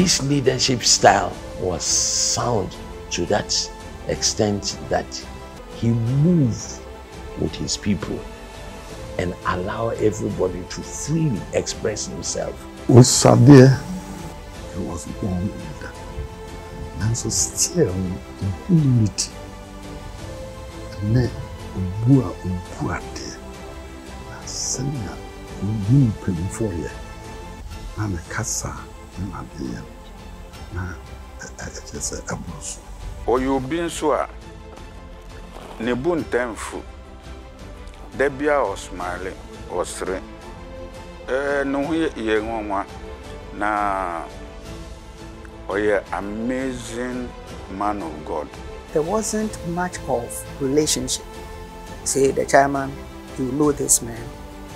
his leadership style was sound to that extent that he moved with his people and allow everybody to freely express himself. Osadeɛ, he was born leader. Nanso still, humility. Ɛnɛ, obu a obu adeɛ. Na oyi mpanimfoɔ yɛ. Na ne kasa ne n'adeɛ na ɛ- ɛ- ɛkyerɛ sɛ ɛboro so. ɔyɛ obi nso a ne bu ntɛmfu da bia ɔsmile ɔsere ne ho yɛ nwanwa na amazing man of god There wasn't much of relationship. Say the chairman, you know this man,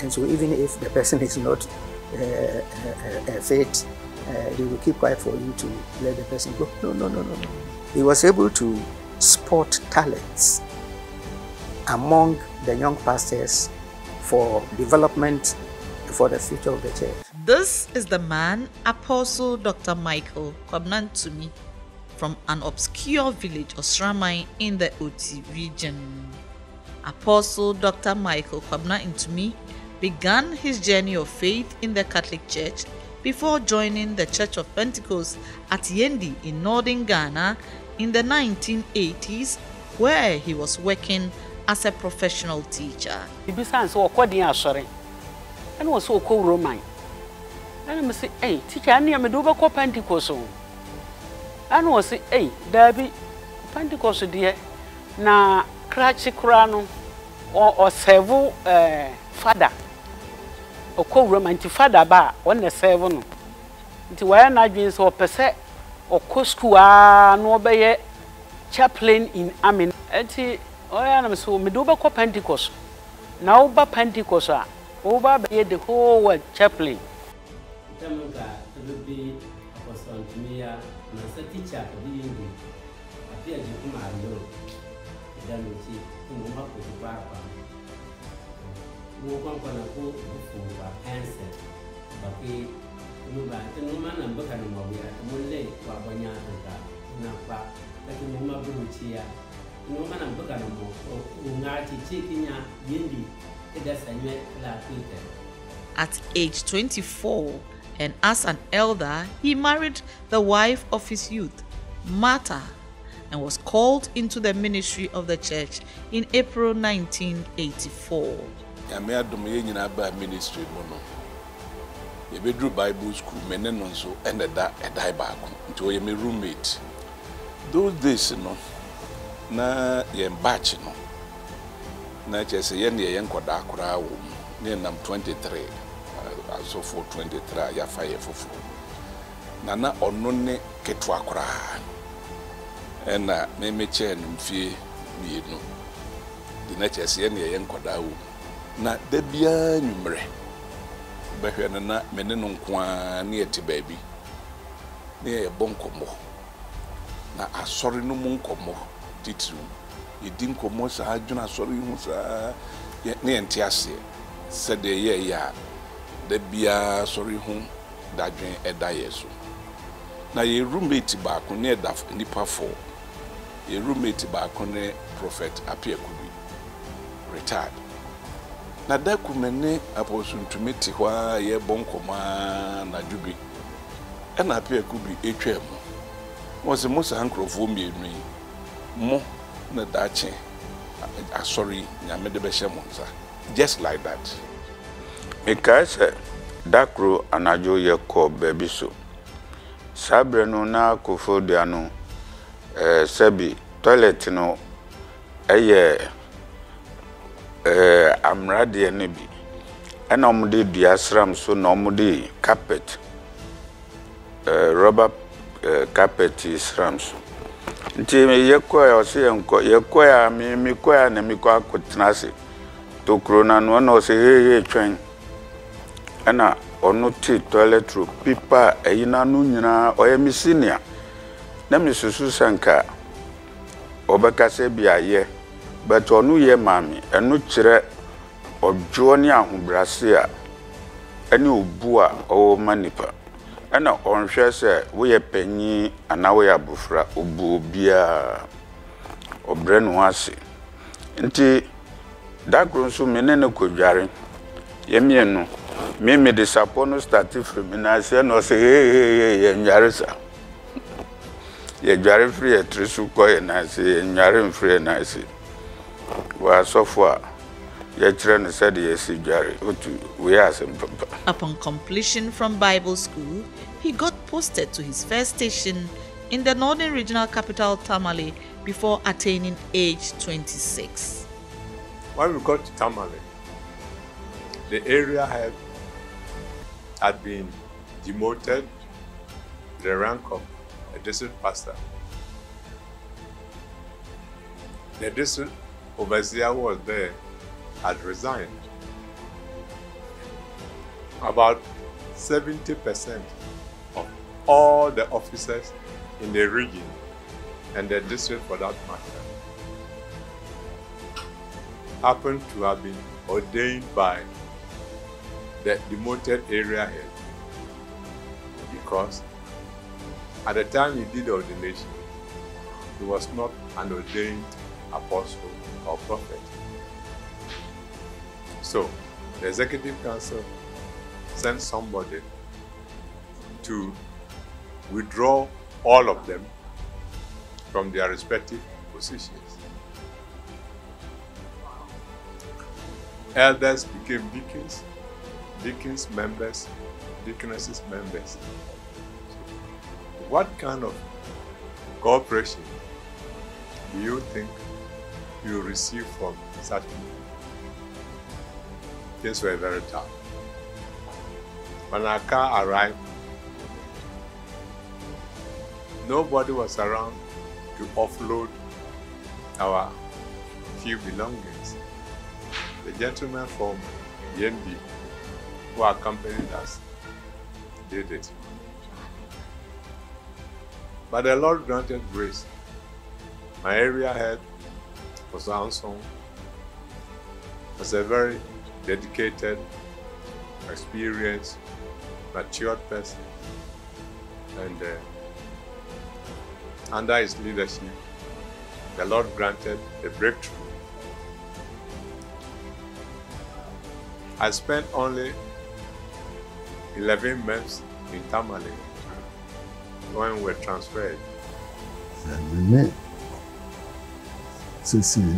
and so even if the person is not uh, uh, uh, fit, uh, they will keep quiet for you to let the person go. No, no, no, no, no. He was able to spot talents among the young pastors for development for the future of the church. This is the man, Apostle Dr. Michael Kwabena Ntumy, from an obscure village, Osramai, in the Oti region. Apostle Dr. Michael Kwabena Ntumy began his journey of faith in the Catholic Church before joining the Church of Pentecost at Yendi in northern Ghana in the 1980s, where he was working as a professional teacher. ebisan sɛ ɔkɔ den asɔre ɛna wɔ sɛ ɔkɔ roman? Ɛna me sɛ ei tikya ɛnea mede wobɛkɔ pentecost o ɛna wɔ sɛ ei pentecost deɛ na krakye koraa no ɔsɛvo ɛɛ fada ɔkɔ roman nti fada ba a ɔna sɛvo no. Nti wɔyɛ n'adwene sɛ ɔpɛ sɛ ɔkɔ skul aa na ɔbɛyɛ chaplain in army. Nti ɔyɛ anam sɛ mede wobɛkɔ pentecost. Na woba pentecost a woba bɛyɛ the whole world chaplain. Tamka tulubi At age 24, and as an elder, he married the wife of his youth, Martha, and was called into the ministry of the church in April 1984. Nyame adom yɛn nyinaa baa ministry mu no. Yɛbɛduru bible school me ne no nso ɛna da ɛdan baako. Nti ɔyɛ me roommate. Those days no na yɛn batch no na kyerɛ sɛ yɛne yɛyɛ nkɔdaa koraa wɔ mu. Ne yɛnam 23 a- asɔfoɔ 23 a yɛafa yɛ foforɔ na na ɔno ne ketewa koraa. Ɛna memekyɛɛ no mfie mmienu. De na kyerɛ sɛ yɛne yɛyɛ nkɔdaa wɔ mu na da biara nwummerɛ bɛhwɛ no na me ne no nko ne yɛte baabi. Ne yɛbɔ nkɔmmɔ. Na asɔre no mu nkɔmmɔ titiriw. Yɛdi nkɔmmɔ saa adwene asɔre yi ho saa. Ne yɛnte aseɛ. Sɛdeɛ yɛɛyɛ a da biara asɔre ho dadwen ɛda yɛ so. Na yɛ roommate baako ne yɛda f- nnipa fo yɛ roommate baako ne prophet apiakubi. Retired. Na da kuma ne apɔsontumi te hɔ a yɛbɔ nkɔmmɔ a bi. Ɛna apiaku bi ɛtwa mu. Wọ́n sɛ mo saa nkurɔfoɔ mmienu yi mo na daakye asɔre nyame de bɛhyɛ mo nsa. Just like that. Mekae sɛ da koro anadwo yɛkɔɔ baabi so. Saa berɛ no na kofodua no eh, sɛbi toilet no ɛyɛ eh, amradeɛ no bi. Ɛna ɔmode dua sram so na ɔmode carpet eh, rubber eh, carpet sram so. Nti yɛkɔɛ ɔsɛ yɛnkɔ yɛkɔɛ a me mekɔɛ a na mekɔ akɔtena ase. Tokuro no ano ɛna ɔsɛ hehe twɛn. Ɛna ɔno te toilet roll pipa a ɛyi n'ano nyinaa ɔyɛ me senior. Na mesusu sɛ nka ɔbɛkasa bi ayɛ. But ɔno yɛ maame. Ɛno kyerɛ ɔdwoɔ ne ahobrɛase a ɛne obu a ɔwɔ ma nipa ɛna ɔnhwɛ sɛ woyɛ panyin anaa woyɛ abofra obu obiara ɔbrɛ ne ho ase. Nti da koro nso me ne no kɔdware yɛmmienu me mede sapɔ no starte firi me na ase na ɔsɛ hehehe yɛnnware sa yɛdware firi yɛ tiri so kɔ yɛ naase yɛnnware mfiri yɛ naase wɔ asɔfo a yɛkyerɛ no sɛdeɛ yɛsi dware otu wei asɛm papa Upon completion from Bible school, he got posted to his first station in the northern regional capital Tamale before attaining age 26. When we got to Tamale, the area head had been demoted to the rank of a district pastor. The district overseer who was there had resigned. About 70% of all the officers in the region and the district for that matter happened to have been ordained by the demoted area head because at the time he did the ordination, he was not an ordained apostle or prophet. So the executive council sent somebody to withdraw all of them from their respective positions. Elders became deacons, deacons members, deaconesses members. What kind of cooperation do you think you receive from such people? Things were very tough. When our car arrived, nobody was around to offload our few belongings. The gentleman from Yendi who accompanied us did it. But the Lord granted grace. My area head was Anson, was a very dedicated, experienced, matured person. And uh, under his leadership, the Lord granted a breakthrough. I spent only 11 months in Tamale when we were transferred. Mene sesii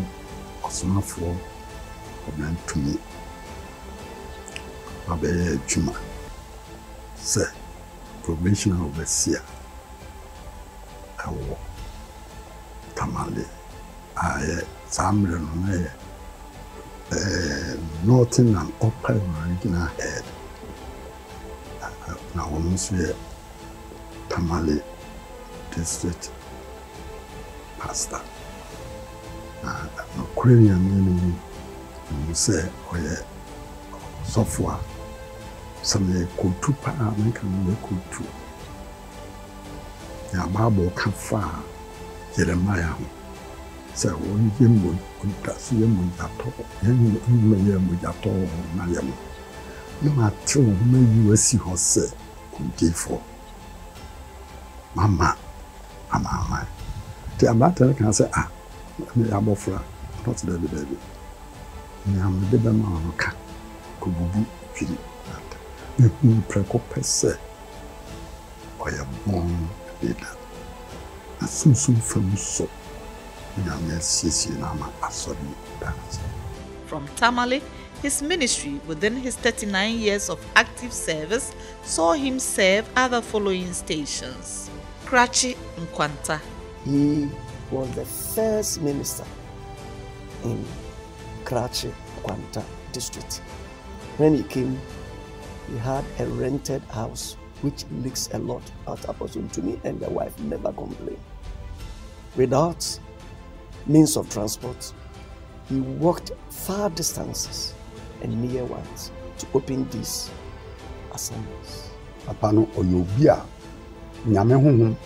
ɔsomafoɔ ɔnantumi abɛyɛ adwuma sɛ probational overseer ɛwɔ tamale. A yɛ saa mmerɛ no na yɛ northern and upper regional head. Na wɔn nso yɛ tamale district pastor nokorɛ nyame no mu nim sɛ ɔyɛ sɔfo a sɛ meyɛ kootu paa menka meyɛ kootu na ka faa yeremia ho sɛ wɔyɛ mogya so yɛ mogyatɔ yɛnwuma yɛ mogyatɔ wɔ na yɛ mo. Na mate wo ma yi wasi hɔ sɛ ɔgyefoɔ mama amaaman nti abaatan kan sɛ a abɔfra ɔte daabi daabi nea mede bɛma wo no ka. Kɔbubu twiri mehu prɛko pɛ sɛ ɔyɛ bɔn deda na sunsum fam so nyame asiesie no ama asɔre From Tamale, his ministry within his 39 years of active service saw him serve other following stations. Krachi Nkwanta, He was the first minister in Krachi, Nkwanta district. When he came, he had a rented house which leaks a lot at Apostle to me, and the wife never complained. Without means of transport, he walked far distances and near ones to open these assemblies. papa no ɔyɛ obi a nyame honhom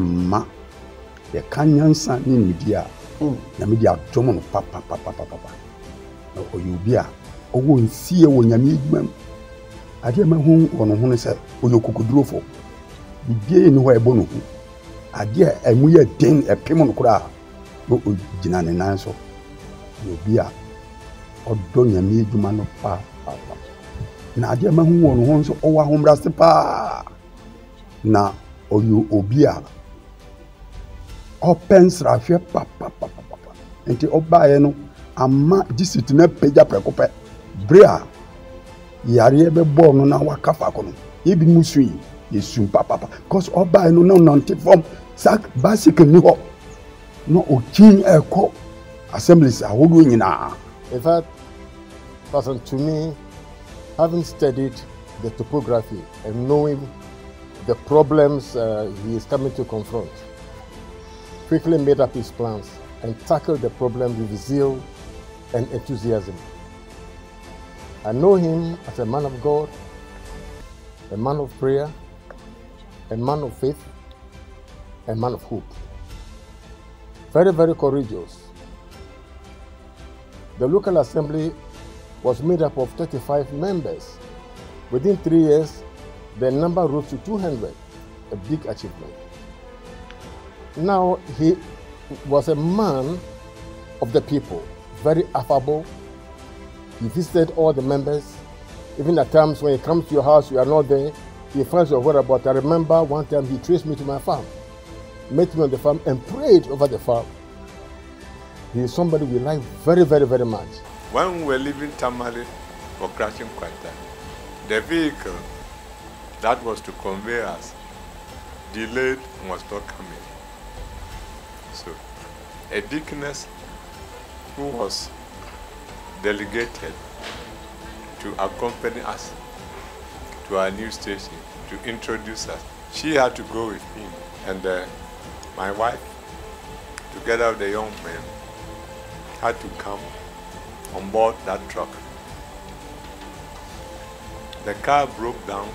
mma yɛka nyansa ne nidi a nyame de adom no papapapapapa. Na ɔyɛ obi a ɔwɔ nsie wɔ nyame adwuma mu. Adeɛ ma hu wɔ ne ho no sɛ ɔyɛ kokodurofo. Bibie ni hɔ a ɛbɔ ne ho. Adeɛ a ɛmu yɛ den ɛpem no koraa na ɔgyina ne nan so. Na obi a ɔdɔ nyame adwuma no paapapa na adeɛ ma hu wɔ ne ho nso ɔwɔ ahobrɛase paa. Na ɔyɛ obi a ɔpɛ nsrahwɛ papapapapa nti ɔbaeɛ no ama district no apagya prɛko bere a yareɛ bɛbɔɔ no na waka faako no. Yɛbi mu sui yɛsum papapa cause ɔbaeɛ no na ɔnante fam saa bicycle ni hɔ na ɔkyin ɛkɔ assemblies ahodoɔ nyinaa In fact, Pastor to me, having studied the topography and knowing the problems uh, he is coming to confront, quickly made up his plans and tackled the problem with zeal and enthusiasm. I know him as a man of God, a man of prayer, a man of faith, a man of hope. Very, very courageous. The local assembly was made up of 35 members. Within three years, the number rose to 200, a big achievement. Now, he was a man of the people, very affable. He visited all the members. Even at times when he comes to your house, you are not there, he finds your whereabouts. I remember one time he traced me to my farm, met me on the farm, and prayed over the farm. He is somebody we like very, very, very much. When we were leaving Tamale for Krachi Nkwanta, the vehicle that was to convey us delayed and was not coming. So, a deaconess who was delegated to accompany us to our new station to introduce us, she had to go with him. And uh, my wife, together with the young man, had to come on board that truck. The car broke down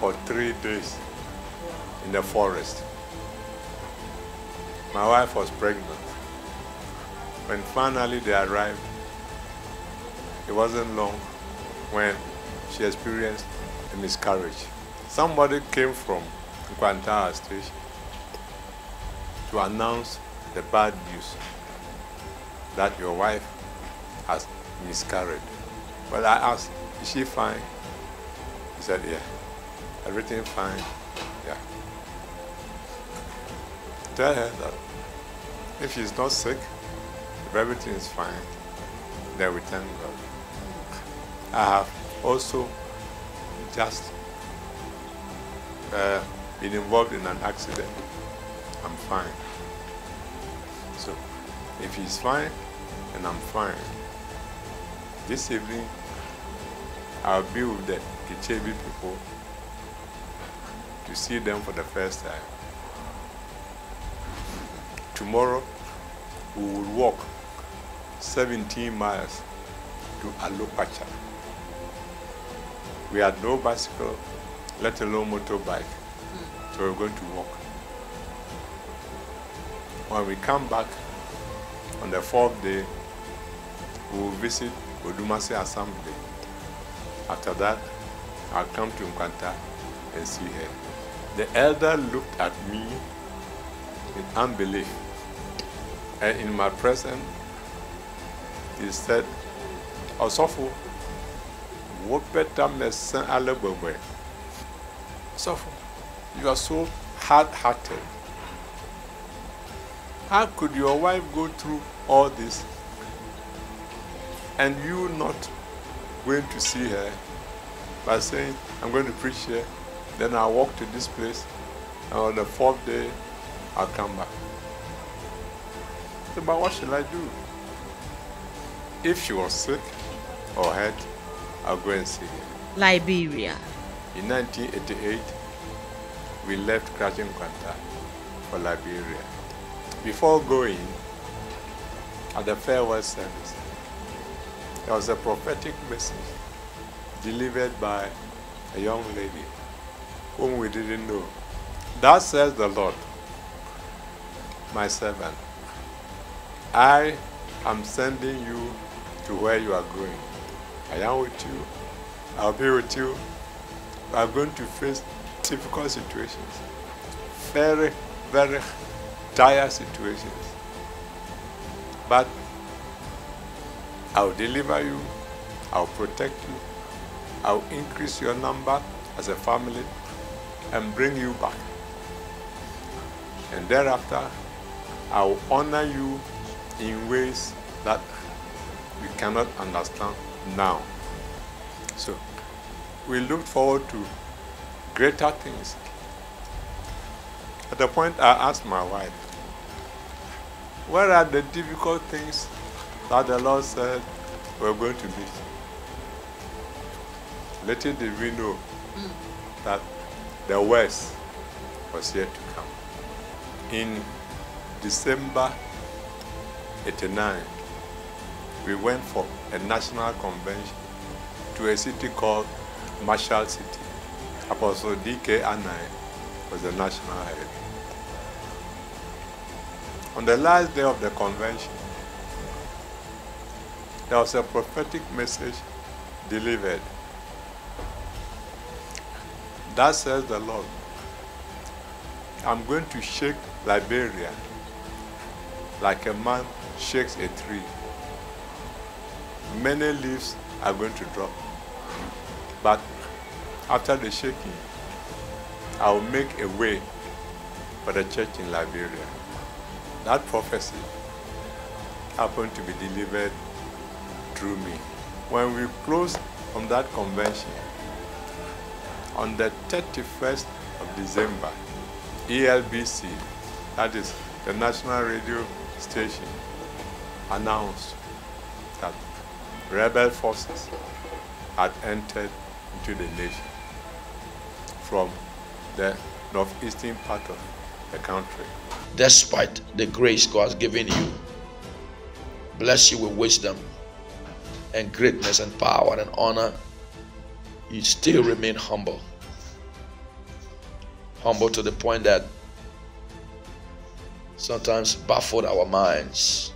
for three days in the forest. My wife was pregnant. When finally they arrived, it wasn't long when she experienced a miscarriage. Somebody came from Nkwantara station to announce the bad news that your wife has miscarried. Well, I asked, is she fine? He said, yeah. Everything fine? Tell her that if she's not sick, if everything is fine, then we thank God. I have also just uh, been involved in an accident. I'm fine. So, if he's fine, and I'm fine. This evening, I'll be with the Kichebi people to see them for the first time. Tomorrow, we will walk 17 miles to Alopacha. We had no bicycle, let alone motorbike, so we're going to walk. When we come back on the fourth day, we will visit Odumase Assembly. After that, I'll come to Nkwanta and see her. The elder looked at me in unbelief. And in my presence, he said, Osofo, what better medicine alebebe? Osofo, you are so hard-hearted. How could your wife go through all this and you not going to see her by saying, I'm going to preach here, then I'll walk to this place, and on the fourth day, I'll come back. So, but what shall I do? If she was sick or hurt, I'll go and see her. Liberia. In 1988, we left Krachi Nkwanta for Liberia. Before going, at the farewell service, there was a prophetic message delivered by a young lady whom we didn't know. Thus says the Lord, my servant, I am sending you to where you are going. I am with you, I'll be with you. We are going to face difficult situations, very, very dire situations. But I'll deliver you, I'll protect you, I'll increase your number as a family and bring you back. And thereafter, I'll honor you in ways that we cannot understand now. So we look forward to greater things. At the point I asked my wife, what are the difficult things that the Lord said we're going to meet? Little did we know that the worst was yet to come. In December 89, we went for a national convention to a city called Marshall City. Apostle D.K. Annan was the national head. On the last day of the convention, there was a prophetic message delivered. That says the Lord, I'm going to shake Liberia like a man shakes a tree. Many leaves are going to drop. But after the shaking, I will make a way for the church in Liberia. That prophecy happened to be delivered through me. When we closed on that convention, on the 31st of December, ELBC, that is the national radio station, announced that rebel forces had entered into the nation from the northeastern part of the country. Despite the grace God has given you, bless you with wisdom and greatness and power and honor, you still remain humble. Humble to the point that sometimes baffled our minds.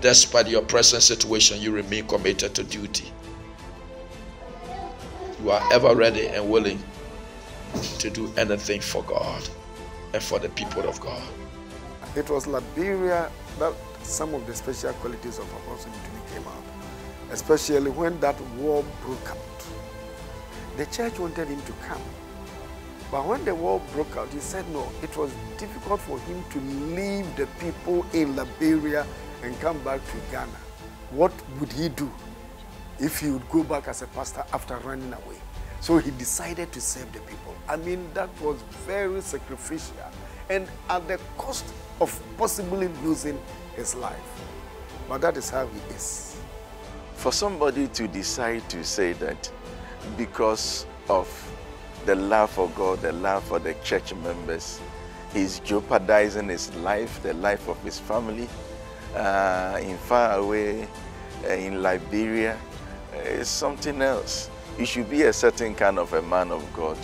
Despite your present situation, you remain committed to duty. You are ever ready and willing to do anything for God and for the people of God. It was Liberia that some of the special qualities of Apostle Ntumy came out, especially when that war broke out. The church wanted him to come. But when the war broke out, he said no, it was difficult for him to leave the people in Liberia and come back to Ghana. What would he do if he would go back as a pastor after running away? So he decided to save the people. I mean, that was very sacrificial and at the cost of possibly losing his life. But that is how he is. For somebody to decide to say that because of the love for God, the love for the church members, he's jeopardizing his life, the life of his family, uh, in far away, uh, in Liberia, uh, is something else. You should be a certain kind of a man of God.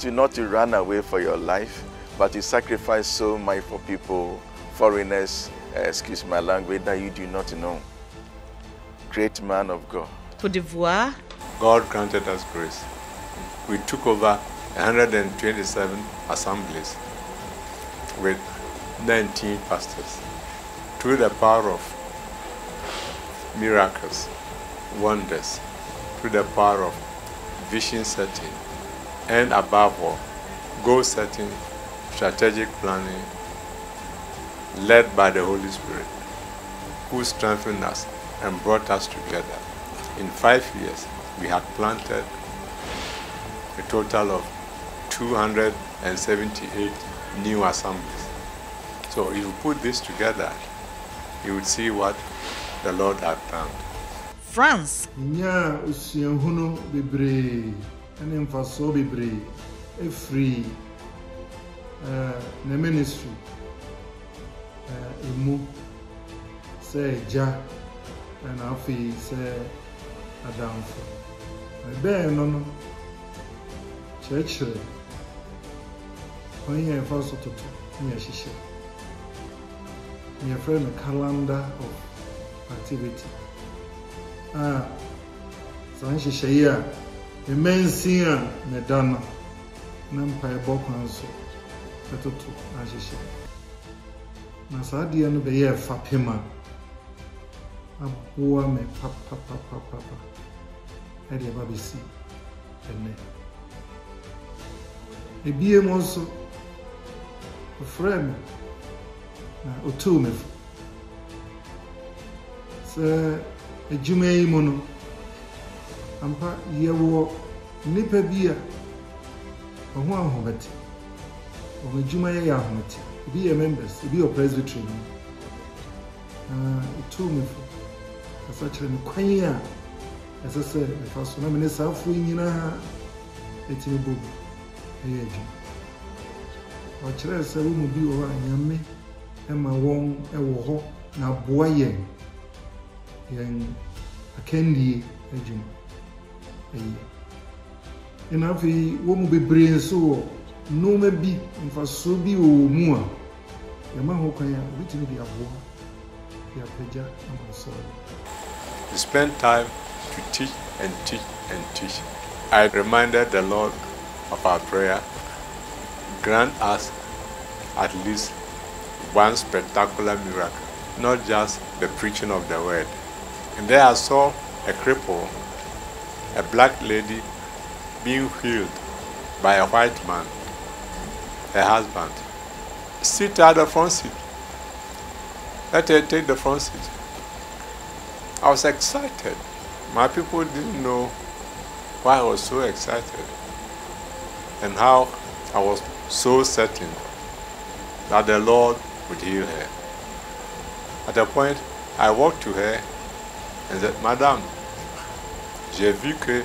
To not to run away for your life, but to sacrifice so much for people, foreigners, uh, excuse my language, that you do not know. Great man of God. Cote d'Ivoire, God granted us grace. We took over 127 assemblies with 19 pastors through the power of miracles, wonders, through the power of vision setting, and above all, goal setting, strategic planning, led by the Holy Spirit, who strengthened us and brought us together. In five years, we had planted a total of 278 new assemblies. So if you put this together, you would see what the Lord had done. France, nyaa osuahunu bebree ne mfasoɔ bebree ɛfiri eh, ne ministry eh, emu sɛ agya ɛna afei sɛ adamfo. Ɛbɛn no no kyerɛkyerɛ kwan yɛ ɛfa so toto ne yɛhyehyɛ ne yɛfrɛ no calendar of activity. A saa nhyehyɛeɛ a mmansin a meda no na mpaebɔ kwan so bɛtoto ahyehyɛ na saa adeɛ no bɛyɛ fapem a aboa me papapapapapa ɛde ɛba bɛsi ɛnɛ ebie mu nso ɔfrɛ me na fo sɛ adwuma yi mu no ampa yɛwɔ nnipa bi a ɔho ahomete wɔn adwuma yɛ yɛ ahomete ebi yɛ members ebi yɛ presbytery. Mu na ɔtoo me fo kasa kyerɛ no kwan a ɛsɛ sɛ mefa so na mene saa afoɔ yi nyinaa ɛtumi bɔ mu ɛyɛ adwuma ɔkyerɛ sɛ wo mu bi wɔ hɔ a nyame ma wɔn wɔ hɔ na aboa yɛn yɛn akandie adwuma ɛyɛ ɛna afei wɔn mu bebree nso wɔ nneɛma bi mfasoɔ bi wɔ mu a yɛma ho kwan a obitumi de aboa de apagya ama sɔrɔ. We spend time to teach and teach and teach. I reminded the Lord of our prayer. Grant us at least one spectacular miracle, not just the preaching of the word. And there I saw a cripple, a black lady being healed by a white man, her husband. Sit at the front seat. Let her take the front seat. I was excited. My people didn't know why I was so excited and how I was so certain that the Lord would heal. At a point, I walked to her and said, Madame, j'ai vu que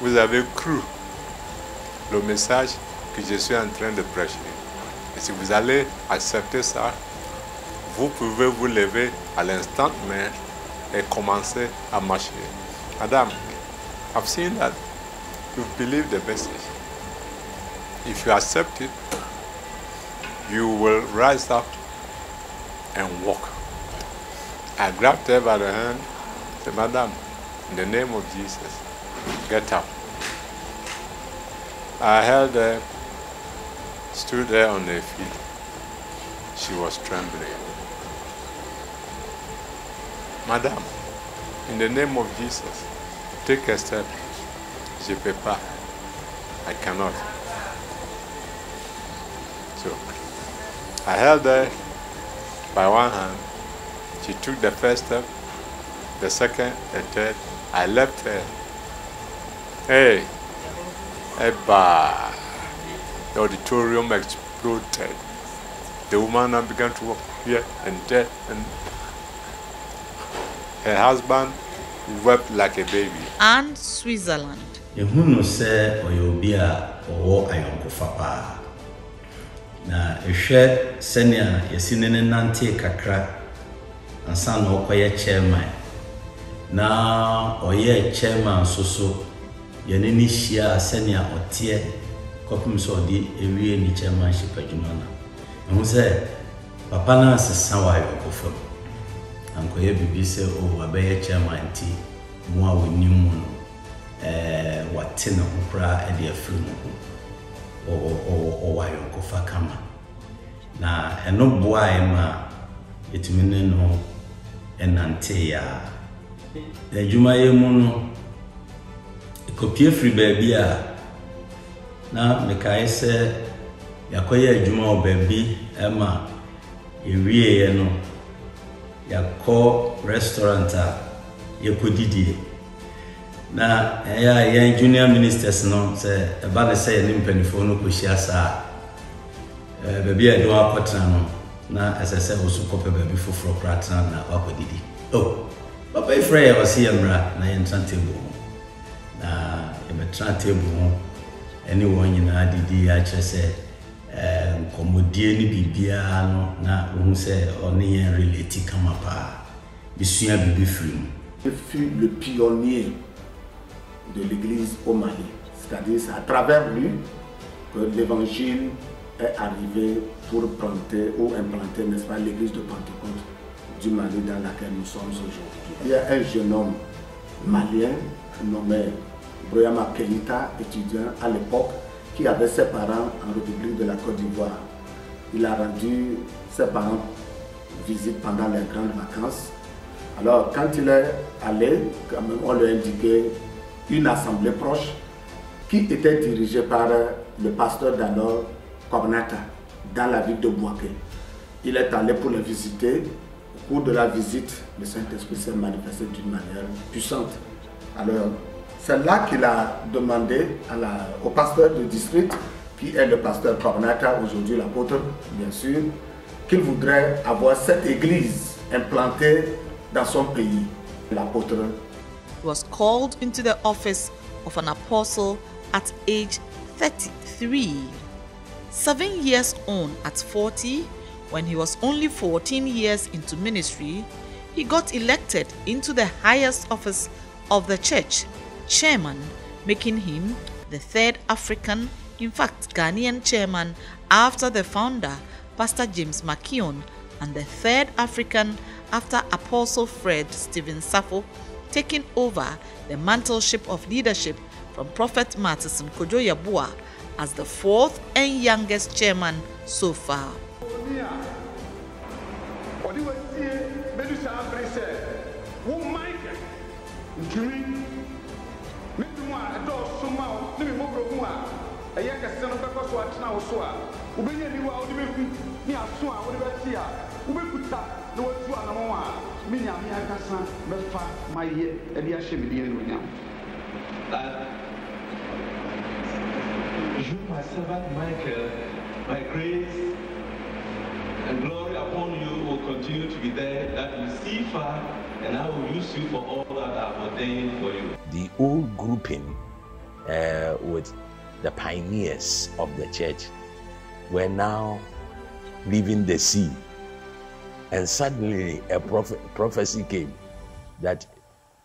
vous avez cru le message que je suis en train de prêcher. Et si vous allez accepter ça, vous pouvez vous lever à l'instant même et commencer à marcher. Madame, I've seen that you believe the message. If you accept it, you will rise up and walk. I grabbed her by the hand, said, Madam, in the name of Jesus, get up. I held her, stood there on her feet. She was trembling. Madam, in the name of Jesus, take a step. Je peux pas. I cannot. I held her by one hand. She took the first step, the second, the third. I left her. Hey, Eba. The auditorium exploded. The woman now began to walk here and there, and her husband wept like a baby. and Switzerland. Ehu no sɛ ɔyɛ obi a ɔwɔ ayɔnkofa paa na ehwɛ sɛnea yɛsi ne ne nante kakra ansa na ɔkɔyɛ chairman. Na ɔyɛ chairman nso so yɛne ne hyia sɛnea ɔteɛ kɔpem sɛ ɔde ewie ne chairmanship adwuma no. Ehu sɛ papa no asesa wɔ ayɔnkofa mu ankɔyɛ biribi sɛ o wabɛyɛ chairman nti mu a wɔnim mu no ɛɛ wate ne ho koraa de afiri mu ho. Ɔwɔ- ayɔnkofa kama. Na ɛno boaeɛ ma yɛtumi ne no ɛnanteeɛ a adwumayɛ mu no ɛkɔpie firi baabi a na mekae sɛ yɛakɔyɛ adwuma wɔ baabi ma yɛwieeɛ no yɛakɔ restaurant a yɛkɔdidie. Na ɛyɛ a yɛn junior ministers no sɛ ɛba ne sɛ yɛne mpanimfoɔ no kɔhyia saa baabi a yɛde wɔn akɔtena no na ɛsɛ sɛ wɔso kɔpɛ baabi foforɔ koraa tena na wakɔdidi. O papa yi frɛ yɛ ɔse yɛ mmra na yɛntena table ho. Na yɛbɛtena table ho ɛne wɔn nyinaa didi akyerɛ sɛ nkɔmmɔdie ne biribiara no na wohu sɛ ɔne yɛn relate kama paa. Bisua biribi firi mu. Fus le de l'Église au Mali. C'est-à-dire c'est à travers lui que l'Évangile est arrivé pour planter ou implanter, n'est-ce pas, l'Église de Pentecôte du Mali dans laquelle nous sommes aujourd'hui. Il y a un jeune homme malien nommé Broyama Keita, étudiant à l'époque, qui avait ses parents en République de la Côte d'Ivoire. Il a rendu ses parents visite pendant les grandes vacances. Alors, quand il est allé, quand même, on lui a indiqué une assemblée proche qui était dirigée par le pasteur d'alors, Kornata, dans la ville de Boaké. Il est allé pour le visiter. Au cours de la visite, le Saint-Esprit s'est manifesté d'une manière puissante. Alors, c'est là qu'il a demandé au pasteur du district, qui est le pasteur Kornata, aujourd'hui l'apôtre, bien sûr, qu'il voudrait avoir cette église implantée dans son pays, l'apôtre. Was called into the office of an apostle at age 33. Seven years on at 40, when he was only 14 years into ministry, he got elected into the highest office of the church, chairman, making him the third African, in fact, Ghanaian chairman after the founder, Pastor James McKeown, and the third African after Apostle Fred Stephen Safo taking over the mantleship of leadership from Prophet Martin Kojo Yeboah as the fourth and youngest chairman so far. ɔde wasie bɛdu saa bere sɛ wo mike ntumi me dum a ɛdɔɔso ma wo ne me mmɔborɔ mu a ɛyɛ kɛse no bɛkɔ so atena wo so a wobɛnya aniwa a wode bɛhu ne aso a wode bɛte a wobɛkuta na watu anamo a me nyame ankasa bɛfa mayɛ ɛde ahyɛ me deɛ no onyam You, my servant Michael, my grace and glory upon you will continue to be there, that you see far, and I will use you for all that I have ordained for you. the old grouping uh, with the pioneers of the church were now leaving the sea. And suddenly a prophecy came that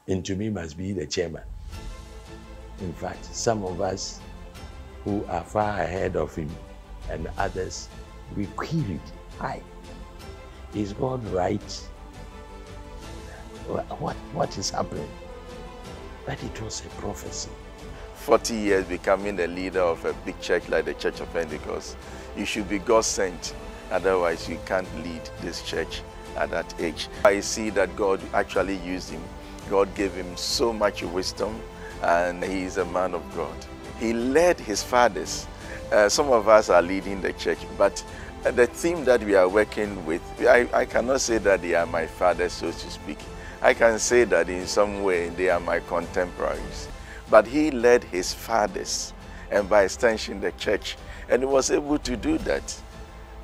Ntumy must be the chairman. In fact, some of us who are far ahead of him and others, we queried, hi, Is God right? What, what is happening? But it was a prophecy. 40 years becoming the leader of a big church like the Church of Pentecost, you should be God sent. Otherwise, you can't lead this church at that age. I see that God actually used him. God gave him so much wisdom, and he is a man of God. He led his fathers. Uh, some of us are leading the church, but the team that we are working with, I, I cannot say that they are my fathers, so to speak. I can say that in some way they are my contemporaries. But he led his fathers and by extension the church, and he was able to do that.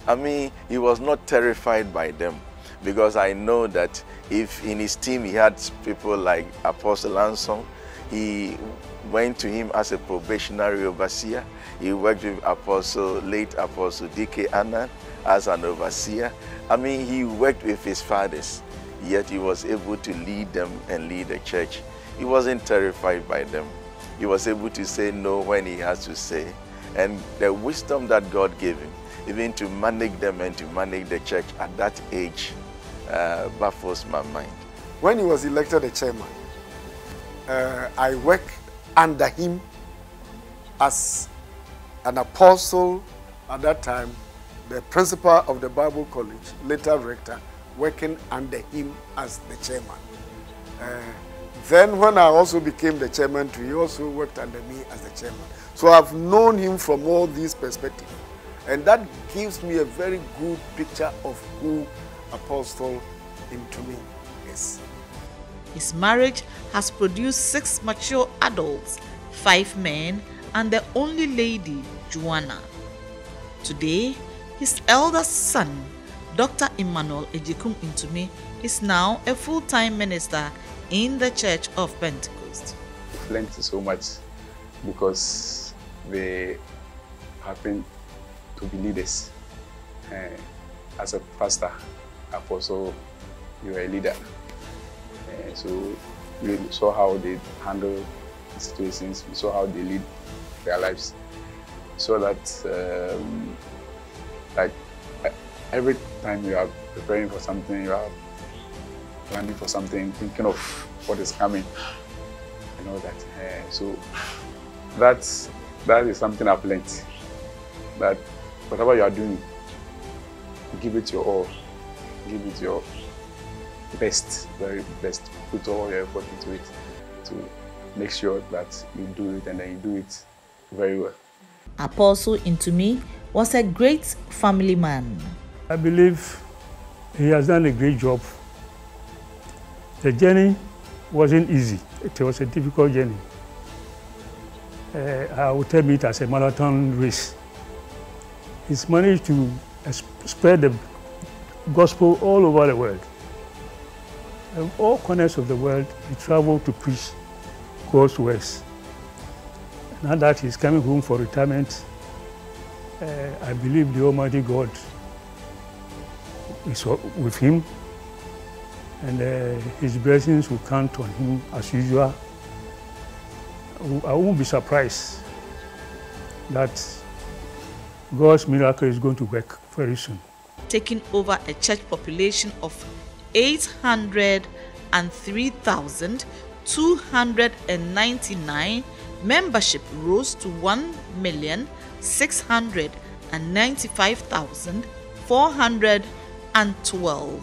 I mean, he was not terrified by them because I know that if in his team he had people like Apostle Anson, he went to him as a probationary overseer. He worked with Apostle, late Apostle D.K. Annan as an overseer. I mean, he worked with his fathers, yet he was able to lead them and lead the church. He wasn't terrified by them. He was able to say no when he has to say. And the wisdom that God gave him, even to manage them and to manage the church at that age, uh, baffles my mind. When he was elected the chairman, uh, I worked under him as an apostle at that time, the principal of the Bible College, later rector, working under him as the chairman. Uh, then when I also became the chairman too, he also worked under me as the chairman. So I've known him from all these perspectives. And that gives me a very good picture of who Apostle Ntumy is. His marriage has produced six mature adults, five men, and the only lady, Joanna. Today, his eldest son, Dr. Emmanuel Ejikum Ntumy, is now a full time minister in the Church of Pentecost. learned so much because they happen to be leaders. Uh, as a pastor, apostle, you are a leader. Uh, so we saw how they handle situations, we saw how they lead their lives. So that, um, like, every time you are preparing for something, you are planning for something, thinking of what is coming. and all that. Uh, so that's that is something I've learned. That whatever you are doing, give it your all, give it your best, very best. Put all your effort into it to make sure that you do it and then you do it very well. Apostle Ntumy was a great family man. I believe he has done a great job. The journey wasn't easy. It was a difficult journey. Uh, I would term it as a marathon race. He's managed to spread the gospel all over the world. In all corners of the world, he traveled to preach God's words. Now that he's coming home for retirement, uh, I believe the Almighty God is with him and uh, his blessings will count on him as usual. I won't be surprised that God's miracle is going to work very soon. Taking over a church population of 803,299, membership rose to 1,695,412.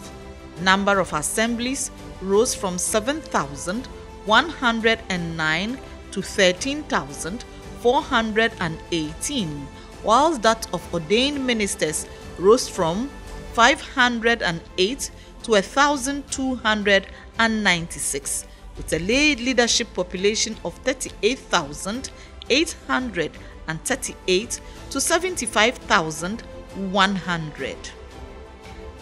Number of assemblies rose from 7,109 to 13,418, whilst that of ordained ministers rose from 508 to 1,296, with a lay leadership population of 38,838 to 75,100.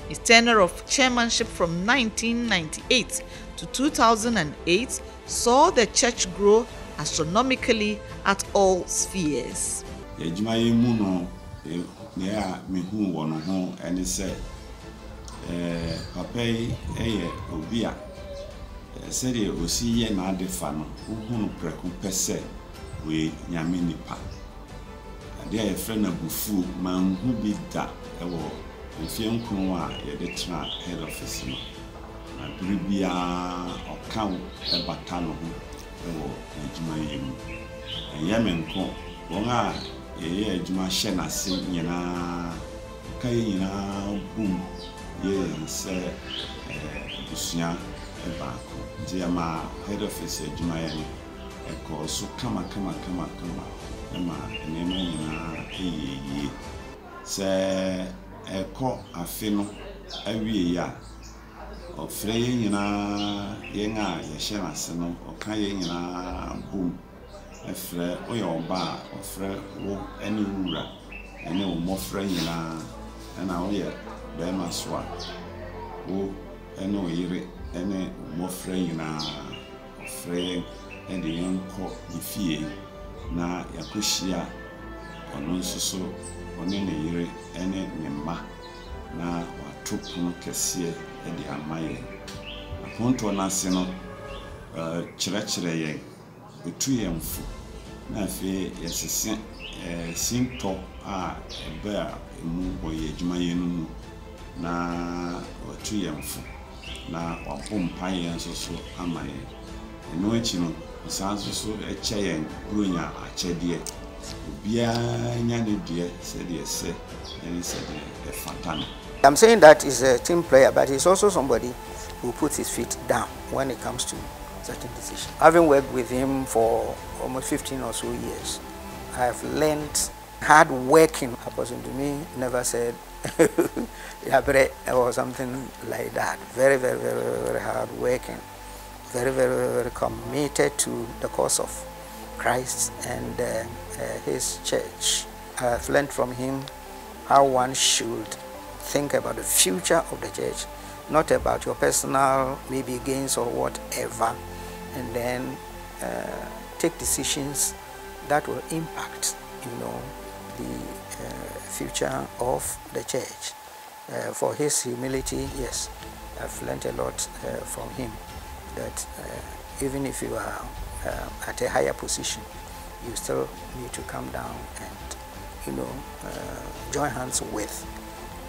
His tenure of chairmanship from 1998 to 2008 saw the church grow astronomically at all spheres. adwuma yi mu no nea a mehu wɔ no ho ne sɛ papa yi yɛ obi a sɛdeɛ osi yɛ n'ade fa no wohu no prɛko pɛ sɛ ɔyɛ nyame nipa adeɛ a yɛfrɛ no abufuo manhu bi da wɔ mfeɛ nkron a yɛde tena head office no. Na bere biara ɔka wo bata no ho wɔ n'adwuma yɛ mu. Ɛnyɛ me nko wɔn a yɛyɛ adwuma hyɛ n'ase nyinaa ɔka yɛ nyinaa bom yɛ sɛ abusua baako. Nti ɛma head office adwuma yɛ no ɛkɔɔ so kama kama kama kama ɛma nneɛma nyinaa ɛyɛ yie. Sɛ ɛkɔ afe no awie a ɔfrɛ yɛn nyinaa yɛn a yɛhyɛ n'ase no ɔka yɛn nyinaa bom. Ɛfrɛ woyɛ ɔba a ɔfrɛ wo ɛne wura ɛne wo mmɔfra nyinaa ɛna woyɛ bɛrima so a wo ɛne wo yere mmɔfra nyinaa ɔfrɛ yɛn ɛde yɛn kɔ ne fie na yɛakɔhyia ɔno nso so ɔne ne yere ne ne mma na wato pono kɛseɛ de ama yɛn. Apontoɔ no ase no kyerɛkyerɛ yɛn ɔtu yɛn fo na afei yɛsese sintɔ a ɛbɛ a ɛmu wɔyɛ adwumayɛ no mu. Na watu yɛn fo na wabɔ mpaeɛ nso so ama yɛn. Ɛno akyi no ɔsan nso so ɛkyɛ yɛn buronya akyɛdeɛ. Obiara nya ne deɛ sɛdeɛ sɛ ɛne sɛdeɛ ɛfata no I'm saying that he's a team player, but he's also somebody who puts his feet down when it comes to certain decisions. Having worked with him for almost 15 or so years, I've learned hard working. A person to me never said or something like that. Very, very, very, very hard working. Very, very, very committed to the cause of Christ and uh, uh, his church. I've learned from him how one should think about the future of the church, not about your personal maybe gains or whatever, and then uh, take decisions that will impact, you know, the uh, future of the church. Uh, for his humility, yes, I've learned a lot from him. That even if you are at a higher position, you still need to come down and, you know, join hands with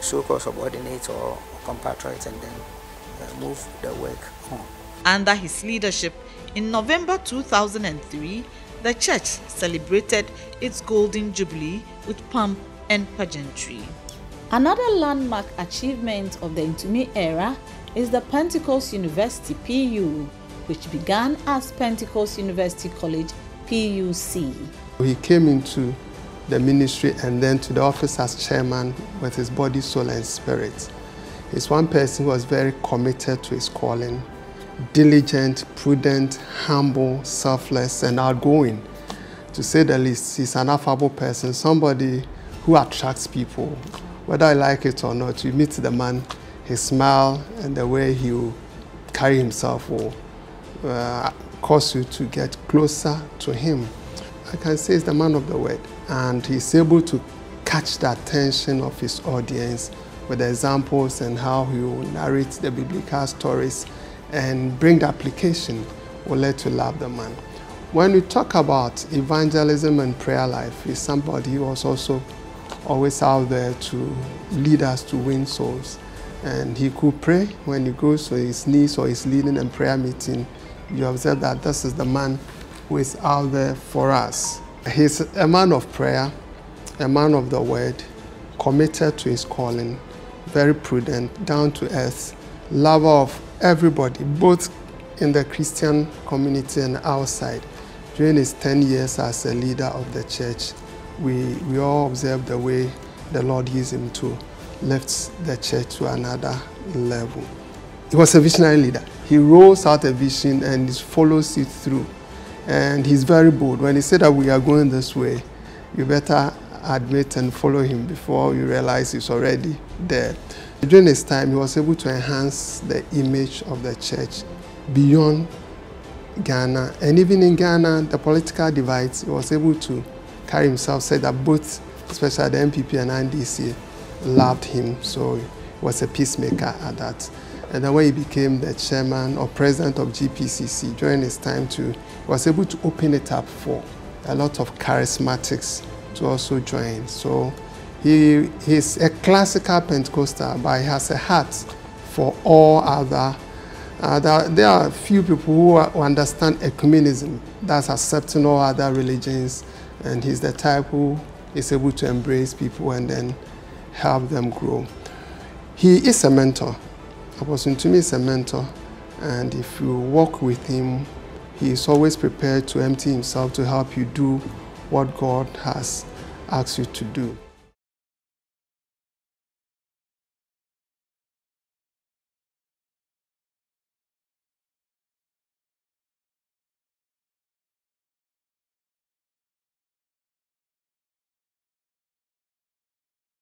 so-called subordinates or compatriots and then uh, move the work on. Under his leadership, In November 2003, the church celebrated its Golden Jubilee with pomp and pageantry. Another landmark achievement of the Ntumy era is the Pentecost University PU, which began as Pentecost University College PUC. He came into the ministry and then to the office as chairman with his body, soul, and spirit. He's one person who was very committed to his calling, diligent, prudent, humble, selfless, and outgoing. To say the least, he's an affable person, somebody who attracts people. Whether I like it or not, you meet the man, his smile and the way he carry himself will uh, cause you to get closer to him. I can say he's the man of the word, and he's able to catch the attention of his audience with examples and how he will narrate the biblical stories and bring the application will let you love the man. When we talk about evangelism and prayer life, he's somebody who was also always out there to lead us to win souls. And he could pray when he goes to his knees or his leading a prayer meeting. You observe that this is the man who is out there for us. He's a man of prayer, a man of the word, committed to his calling, very prudent, down to earth, lover of everybody, both in the Christian community and outside. During his 10 years as a leader of the church, we, we all observed the way the Lord used him to lift the church to another level. He was a visionary leader. He rolls out a vision and follows it through. And he's very bold. When he said that we are going this way, you better admit and follow him before you realize he's already there. During his time, he was able to enhance the image of the church beyond Ghana. And even in Ghana, the political divides, he was able to carry himself, said that both, especially the NPP and NDC, loved him. So he was a peacemaker at that. And then when he became the chairman or president of GPCC during his time too, was able to open it up for a lot of charismatics to also join. So he he's a classical Pentecostal, but he has a heart for all other. Uh, there, there, are few people who, who understand ecumenism, that's accepting all other religions, and he's the type who is able to embrace people and then help them grow. He is a mentor. Apostle to me is a mentor, and if you work with him, he is always prepared to empty himself to help you do what God has asked you to do.